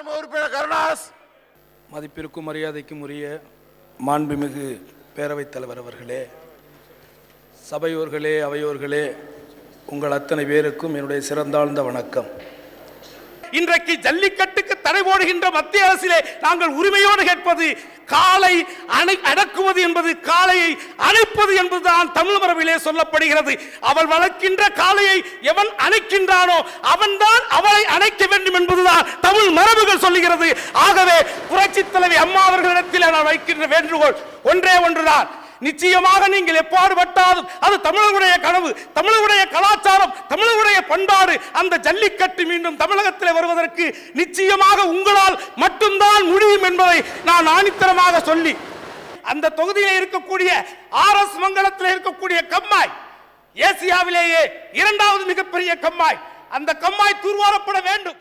மாண்பு உறுப்பினர் மதிப்பிற்கும் மரியாதைக்கும் உரிய மாண்புமிகு பேரவைத் தலைவர் அவர்களே சபையோர்களே அவையோர்களே உங்கள் அத்தனை பேருக்கும் என்னுடைய சிறந்தாழ்ந்த வணக்கம். இன்றைக்கு ஜல்லிக்கட்டுக்கு தடை போடுகின்ற மத்திய அரசிலே நாங்கள் உரிமையோடு கேட்பது காலை அணை அடக்குவது என்பது காலையை அணைப்பது என்பதுதான் தமிழ் மரபிலே சொல்லப்படுகிறது. அவள் வளர்க்கின்ற காலையை எவன் அணைக்கின்றானோ அவன்தான் அவளை அணைக்க வேண்டும் என்பதுதான் தமிழ் மரபுகள் சொல்லுகிறது. ஆகவே புரட்சி தலைவி அம்மா அவர்களிடத்தில் நான் வைக்கின்ற வேண்டுகோள் ஒன்றே ஒன்றுதான். நிச்சயமாக நீங்கள் எப்பாடுபட்டாலும் அது தமிழர்களுடைய கனவு தமிழர்களுடைய கலாச்சாரம் தமிழர்களுடைய பண்பாடு அந்த ஜல்லிக்கட்டு மீண்டும் தமிழகத்தில் வருவதற்கு நிச்சயமாக உங்களால் மட்டும்தான் முடியும் என்பதை நான் ஆணித்தரமாக சொல்லி அந்த தொகுதியில் இருக்கக்கூடிய ஆர் எஸ் மங்கலத்தில் இருக்கக்கூடிய கம்மாய் ஏசியாவிலேயே இரண்டாவது மிகப்பெரிய கம்மாய் அந்த கம்மாய் தூர்வாரப்பட வேண்டும்.